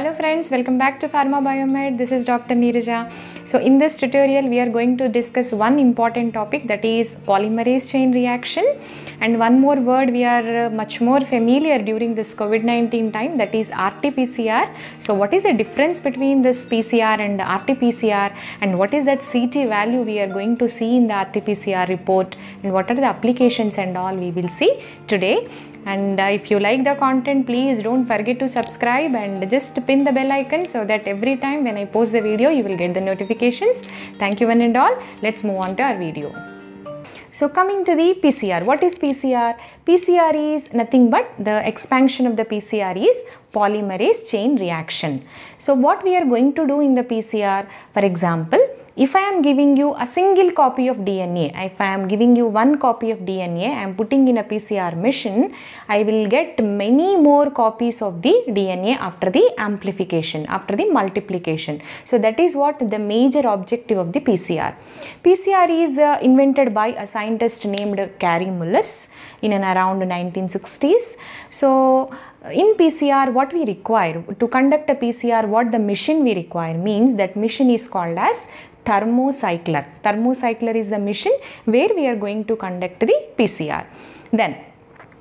Hello friends, welcome back to Pharma Biomed. This is Dr. Neeraja. So in this tutorial we are going to discuss one important topic that is polymerase chain reaction and one more word we are uh, much more familiar during this COVID-19 time that is RT-PCR. So what is the difference between this PCR and RT-PCR and what is that CT value we are going to see in the RT-PCR report and what are the applications and all we will see today and uh, if you like the content please don't forget to subscribe and just pin the bell icon so that every time when i post the video you will get the notifications. Thank you one and all. Let's move on to our video. So coming to the PCR, what is PCR? PCR is nothing but the expansion of the PCR is polymerase chain reaction. So what we are going to do in the PCR, for example, if I am giving you a single copy of DNA, if I am giving you one copy of DNA, I am putting in a PCR machine, I will get many more copies of the DNA after the amplification, after the multiplication. So that is what the major objective of the PCR. PCR is uh, invented by a scientist named Kary Mullis in and around 1960s. So in PCR what we require to conduct a PCR what the machine we require means that machine is called as thermocycler. Thermocycler is the machine where we are going to conduct the PCR. Then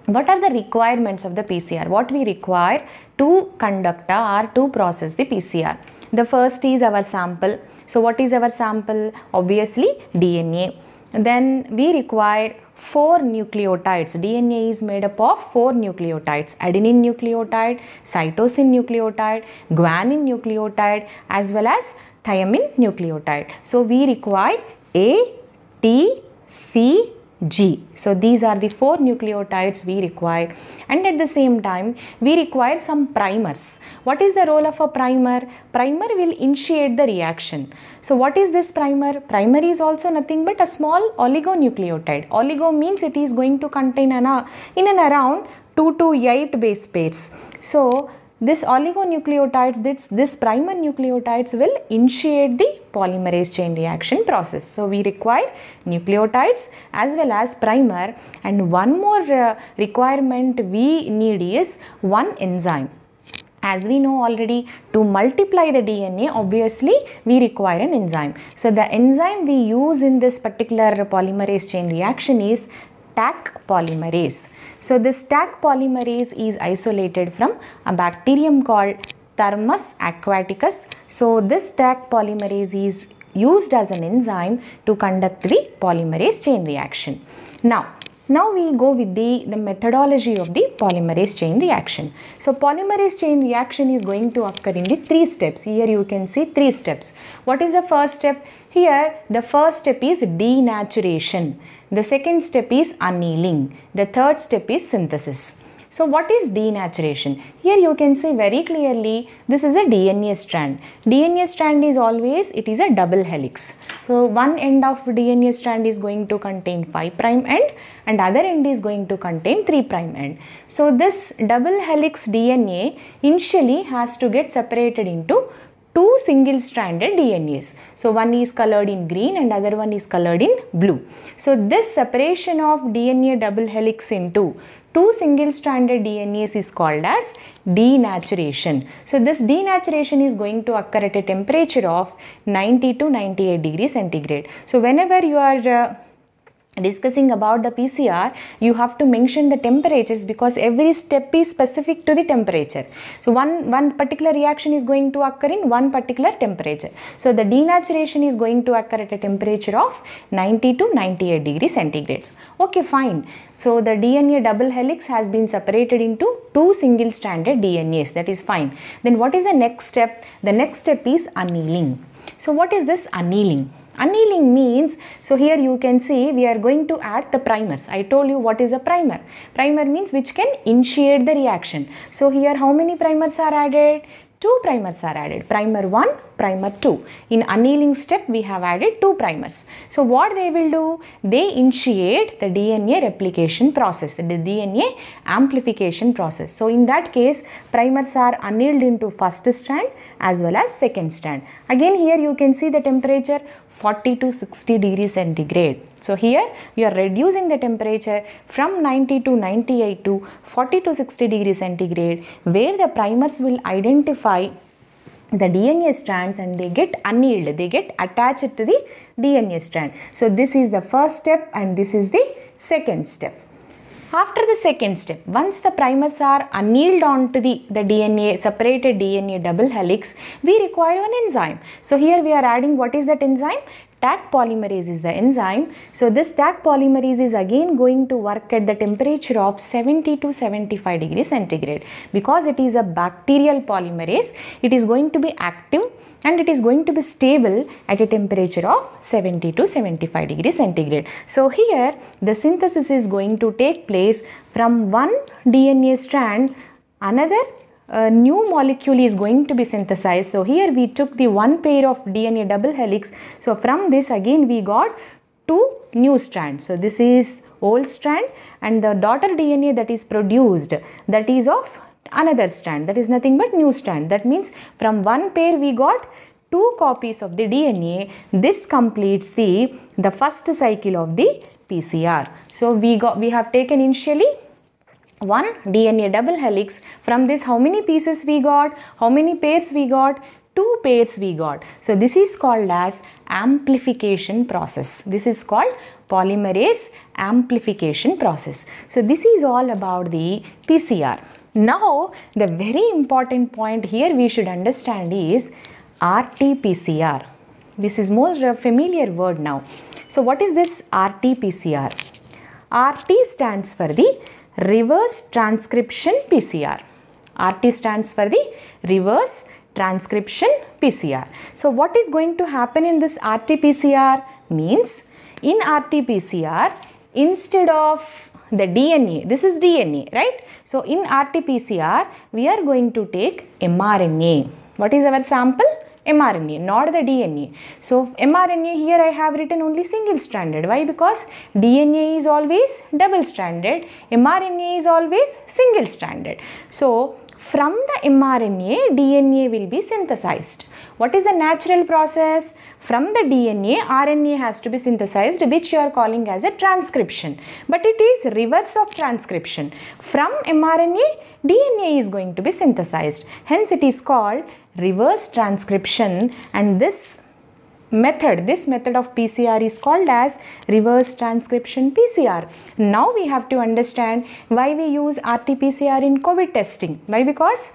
what are the requirements of the PCR? What we require to conduct or to process the PCR? The first is our sample. So what is our sample? Obviously DNA. Then we require four nucleotides. DNA is made up of four nucleotides. Adenine nucleotide, cytosine nucleotide, guanine nucleotide as well as thymine nucleotide. So we require A, T, C, G. So these are the four nucleotides we require and at the same time we require some primers. What is the role of a primer? Primer will initiate the reaction. So what is this primer? Primer is also nothing but a small oligonucleotide. Oligo means it is going to contain an, uh, in and around 2 to 8 base pairs. So this oligonucleotides, this, this primer nucleotides will initiate the polymerase chain reaction process. So, we require nucleotides as well as primer and one more uh, requirement we need is one enzyme. As we know already to multiply the DNA obviously we require an enzyme. So, the enzyme we use in this particular polymerase chain reaction is Taq polymerase. So this Taq polymerase is isolated from a bacterium called Thermus aquaticus. So this Taq polymerase is used as an enzyme to conduct the polymerase chain reaction. Now, now we go with the, the methodology of the polymerase chain reaction. So polymerase chain reaction is going to occur in the three steps. Here you can see three steps. What is the first step? Here the first step is denaturation. The second step is annealing. The third step is synthesis. So what is denaturation? Here you can see very clearly this is a DNA strand. DNA strand is always it is a double helix. So one end of DNA strand is going to contain 5 prime end and other end is going to contain 3 prime end. So this double helix DNA initially has to get separated into two single stranded DNAs. So one is colored in green and other one is colored in blue. So this separation of DNA double helix into two single stranded DNAs is called as denaturation. So this denaturation is going to occur at a temperature of 90 to 98 degrees centigrade. So whenever you are uh, discussing about the PCR, you have to mention the temperatures because every step is specific to the temperature. So one, one particular reaction is going to occur in one particular temperature. So the denaturation is going to occur at a temperature of 90 to 98 degrees centigrades. Okay, fine. So the DNA double helix has been separated into two single stranded DNAs. That is fine. Then what is the next step? The next step is annealing. So what is this annealing? Annealing means, so here you can see we are going to add the primers. I told you what is a primer. Primer means which can initiate the reaction. So here how many primers are added? Two primers are added. Primer 1, primer 2. In annealing step we have added two primers. So what they will do? They initiate the DNA replication process, the DNA amplification process. So in that case primers are annealed into first strand as well as second strand. Again here you can see the temperature 40 to 60 degrees centigrade. So here we are reducing the temperature from 90 to 98 to 40 to 60 degrees centigrade where the primers will identify the DNA strands and they get annealed, they get attached to the DNA strand. So, this is the first step and this is the second step. After the second step, once the primers are annealed onto the, the DNA, separated DNA double helix, we require an enzyme. So here we are adding what is that enzyme? Taq polymerase is the enzyme. So this Taq polymerase is again going to work at the temperature of 70 to 75 degrees centigrade. Because it is a bacterial polymerase, it is going to be active and it is going to be stable at a temperature of 70 to 75 degrees centigrade. So here the synthesis is going to take place from one DNA strand another uh, new molecule is going to be synthesized. So here we took the one pair of DNA double helix. So from this again we got two new strands. So this is old strand and the daughter DNA that is produced that is of another strand that is nothing but new strand that means from one pair we got two copies of the DNA this completes the the first cycle of the PCR so we got we have taken initially one DNA double helix. From this how many pieces we got? How many pairs we got? Two pairs we got. So this is called as amplification process. This is called polymerase amplification process. So this is all about the PCR now, the very important point here we should understand is RT-PCR. This is more familiar word now. So, what is this RT-PCR? RT stands for the reverse transcription PCR. RT stands for the reverse transcription PCR. So, what is going to happen in this RT-PCR means in RT-PCR instead of the DNA. This is DNA, right? So, in RT-PCR, we are going to take mRNA. What is our sample? mRNA, not the DNA. So, mRNA here I have written only single stranded. Why? Because DNA is always double stranded, mRNA is always single stranded. So, from the mRNA, DNA will be synthesized. What is a natural process? From the DNA, RNA has to be synthesized which you are calling as a transcription. But it is reverse of transcription. From mRNA, DNA is going to be synthesized. Hence it is called reverse transcription and this method, this method of PCR is called as reverse transcription PCR. Now we have to understand why we use RT-PCR in COVID testing. Why? Because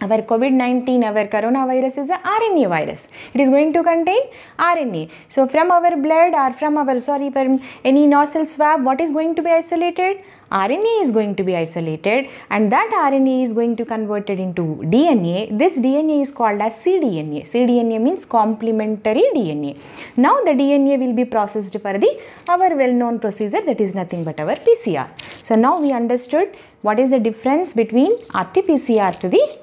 our COVID-19, our coronavirus is a RNA virus. It is going to contain RNA. So from our blood or from our, sorry, from any nostril swab, what is going to be isolated? RNA is going to be isolated and that RNA is going to converted into DNA. This DNA is called as cDNA. cDNA means complementary DNA. Now the DNA will be processed for the our well-known procedure that is nothing but our PCR. So now we understood what is the difference between RT-PCR to the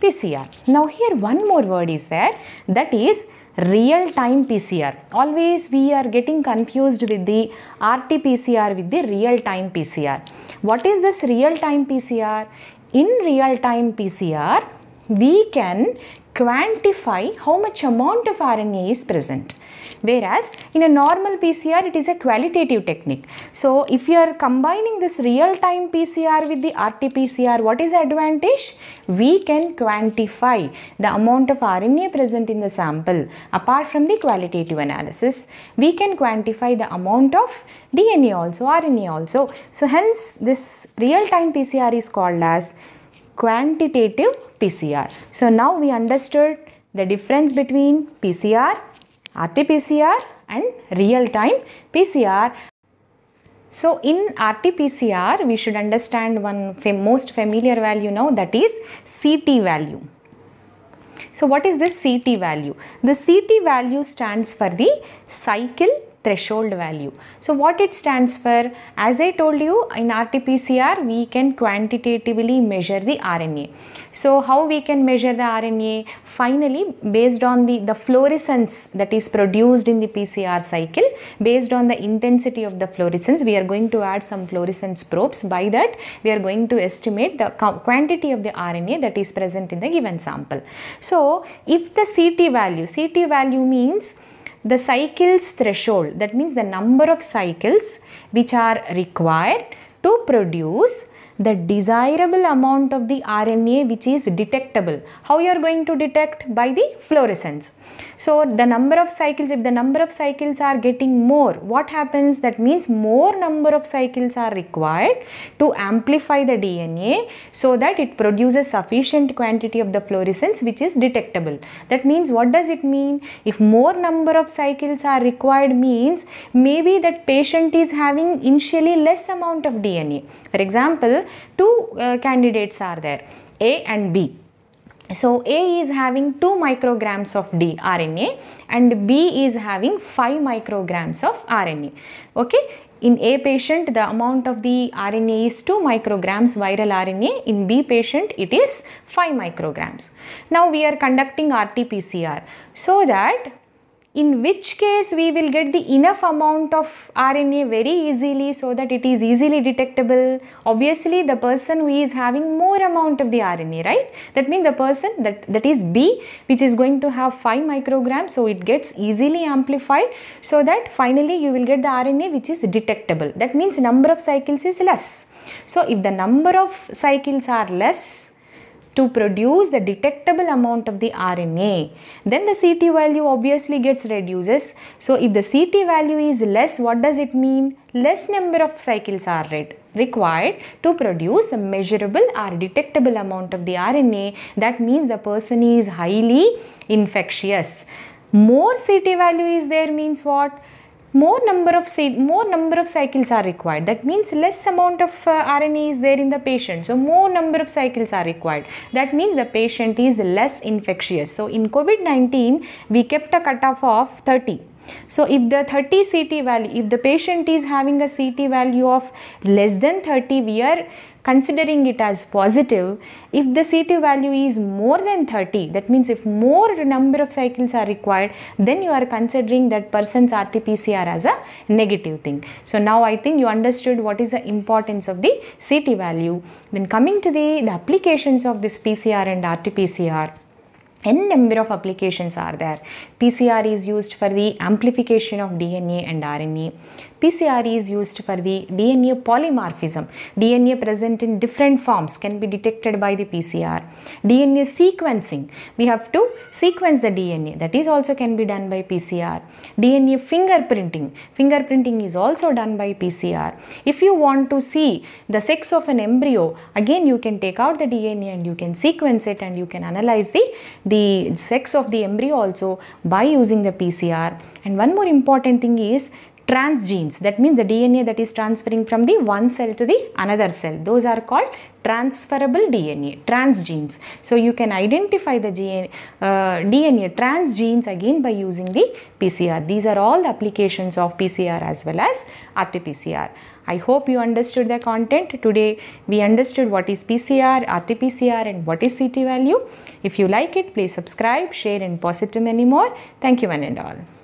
PCR. Now here one more word is there that is real time PCR. Always we are getting confused with the RT PCR with the real time PCR. What is this real time PCR? In real time PCR we can quantify how much amount of RNA is present whereas in a normal PCR it is a qualitative technique. So if you are combining this real time PCR with the RT-PCR what is the advantage? We can quantify the amount of RNA present in the sample apart from the qualitative analysis we can quantify the amount of DNA also RNA also. So hence this real time PCR is called as quantitative PCR. So now we understood the difference between PCR RT-PCR and real-time PCR. So in RT-PCR, we should understand one fam most familiar value now that is CT value. So what is this CT value? The CT value stands for the cycle threshold value. So what it stands for? As I told you in RT-PCR we can quantitatively measure the RNA. So how we can measure the RNA? Finally based on the, the fluorescence that is produced in the PCR cycle based on the intensity of the fluorescence we are going to add some fluorescence probes. By that we are going to estimate the quantity of the RNA that is present in the given sample. So if the CT value, CT value means the cycles threshold. That means the number of cycles which are required to produce the desirable amount of the RNA which is detectable. How you are going to detect? By the fluorescence. So the number of cycles, if the number of cycles are getting more, what happens? That means more number of cycles are required to amplify the DNA so that it produces sufficient quantity of the fluorescence which is detectable. That means what does it mean? If more number of cycles are required means maybe that patient is having initially less amount of DNA. For example, two uh, candidates are there, A and B so A is having 2 micrograms of D RNA and B is having 5 micrograms of RNA. Okay. In A patient, the amount of the RNA is 2 micrograms viral RNA. In B patient, it is 5 micrograms. Now we are conducting RT-PCR so that in which case we will get the enough amount of RNA very easily so that it is easily detectable. Obviously, the person who is having more amount of the RNA, right? That means the person that, that is B which is going to have 5 micrograms so it gets easily amplified so that finally you will get the RNA which is detectable. That means number of cycles is less. So, if the number of cycles are less to produce the detectable amount of the RNA. Then the CT value obviously gets reduces. So if the CT value is less, what does it mean? Less number of cycles are read required to produce a measurable or detectable amount of the RNA. That means the person is highly infectious. More CT value is there means what? More number of more number of cycles are required. That means less amount of uh, rna is there in the patient. So more number of cycles are required. That means the patient is less infectious. So in covid 19 we kept a cutoff of 30 so if the 30 ct value if the patient is having a ct value of less than 30 we are considering it as positive, if the CT value is more than 30, that means if more number of cycles are required, then you are considering that person's RT-PCR as a negative thing. So now I think you understood what is the importance of the CT value. Then coming to the, the applications of this PCR and RT-PCR n number of applications are there. PCR is used for the amplification of DNA and RNA. PCR is used for the DNA polymorphism. DNA present in different forms can be detected by the PCR. DNA sequencing. We have to sequence the DNA. That is also can be done by PCR. DNA fingerprinting. Fingerprinting is also done by PCR. If you want to see the sex of an embryo, again you can take out the DNA and you can sequence it and you can analyze the, the sex of the embryo also by using the PCR. And one more important thing is transgenes that means the DNA that is transferring from the one cell to the another cell. Those are called transferable DNA transgenes so you can identify the DNA, uh, DNA transgenes again by using the PCR these are all the applications of PCR as well as RT-PCR I hope you understood the content. Today we understood what is PCR RT-PCR and what is CT value. If you like it please subscribe share and post it to many more. Thank you one and all